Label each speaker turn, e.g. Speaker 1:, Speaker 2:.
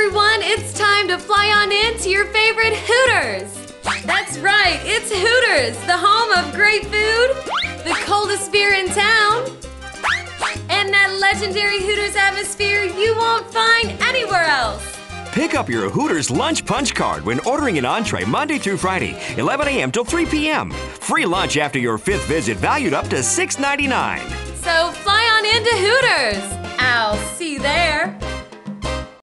Speaker 1: everyone, it's time to fly on in to your favorite Hooters. That's right, it's Hooters, the home of great food, the coldest beer in town, and that legendary Hooters atmosphere you won't find anywhere else.
Speaker 2: Pick up your Hooters Lunch Punch Card when ordering an entree Monday through Friday, 11 a.m. till 3 p.m. Free lunch after your fifth visit, valued up to $6.99.
Speaker 1: So fly on into Hooters. I'll see you there.